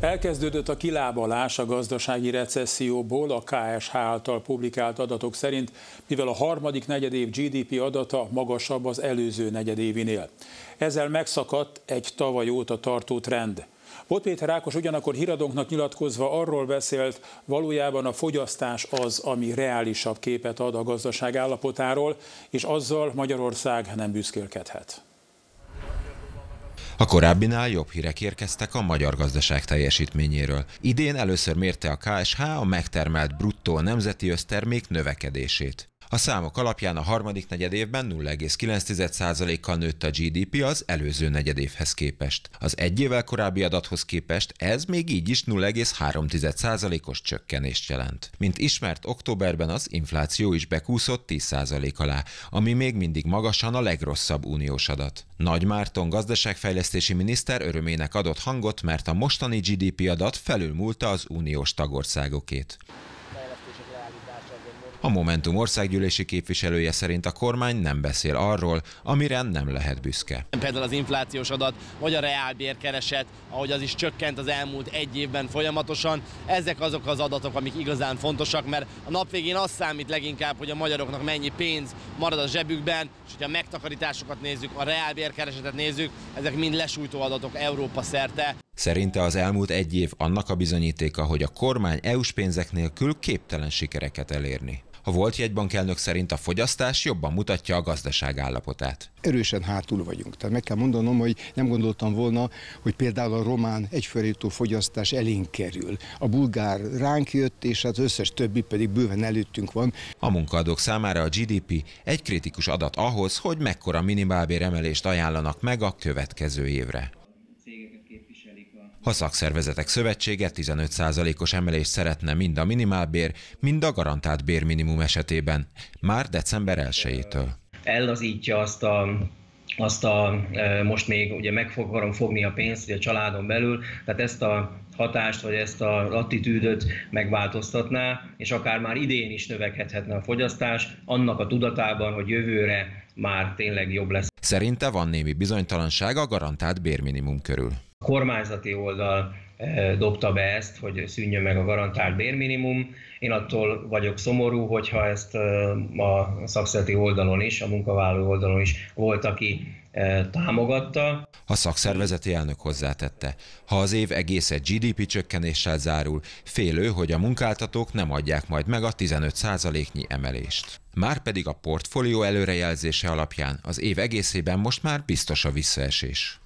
Elkezdődött a kilábalás a gazdasági recesszióból a KSH által publikált adatok szerint, mivel a harmadik negyedév GDP adata magasabb az előző negyedévinél. Ezzel megszakadt egy tavaly óta tartó trend. Bot Péter Ákos ugyanakkor híradónknak nyilatkozva arról beszélt, valójában a fogyasztás az, ami reálisabb képet ad a gazdaság állapotáról, és azzal Magyarország nem büszkélkedhet. A korábbinál jobb hírek érkeztek a magyar gazdaság teljesítményéről. Idén először mérte a KSH a megtermelt bruttó nemzeti össztermék növekedését. A számok alapján a harmadik negyed évben 0,9%-kal nőtt a GDP az előző negyedévhez képest. Az egy évvel korábbi adathoz képest ez még így is 0,3%-os csökkenést jelent. Mint ismert, októberben az infláció is bekúszott 10% alá, ami még mindig magasan a legrosszabb uniós adat. Nagy Márton gazdaságfejlesztési miniszter örömének adott hangot, mert a mostani GDP adat felülmúlta az uniós tagországokét. A Momentum országgyűlési képviselője szerint a kormány nem beszél arról, amire nem lehet büszke. Például az inflációs adat, vagy a reálbérkereset, ahogy az is csökkent az elmúlt egy évben folyamatosan. Ezek azok az adatok, amik igazán fontosak, mert a nap végén az számít leginkább, hogy a magyaroknak mennyi pénz marad a zsebükben, és hogyha a megtakarításokat nézzük, a reálbérkeresetet nézzük, ezek mind lesújtó adatok Európa szerte. Szerinte az elmúlt egy év annak a bizonyítéka, hogy a kormány EU-s pénzek nélkül képtelen sikereket elérni. A volt jegybankelnök szerint a fogyasztás jobban mutatja a gazdaság állapotát. Erősen hátul vagyunk. Tehát meg kell mondanom, hogy nem gondoltam volna, hogy például a román egyfőrétó fogyasztás elénk kerül. A bulgár ránk jött, és az összes többi pedig bőven előttünk van. A munkaadók számára a GDP egy kritikus adat ahhoz, hogy mekkora minimálbér emelést ajánlanak meg a következő évre. A szakszervezetek szövetsége 15%-os emelést szeretne mind a minimálbér, mind a garantált bérminimum esetében, már december 1-től. Ellazítja azt a azt a, e, most még ugye meg akarom fogni a pénzt ugye a családon belül, tehát ezt a hatást, vagy ezt a attitűdöt megváltoztatná, és akár már idén is növekedhetne a fogyasztás, annak a tudatában, hogy jövőre már tényleg jobb lesz. Szerinte van némi bizonytalanság a garantált bérminimum körül kormányzati oldal eh, dobta be ezt, hogy szűnjön meg a garantált bérminimum. Én attól vagyok szomorú, hogyha ezt eh, a szakszereti oldalon is, a munkavállaló oldalon is volt, aki eh, támogatta. A szakszervezeti elnök hozzátette, ha az év egész egy GDP csökkenéssel zárul, félő, hogy a munkáltatók nem adják majd meg a 15%-nyi emelést. Márpedig a portfólió előrejelzése alapján az év egészében most már biztos a visszaesés.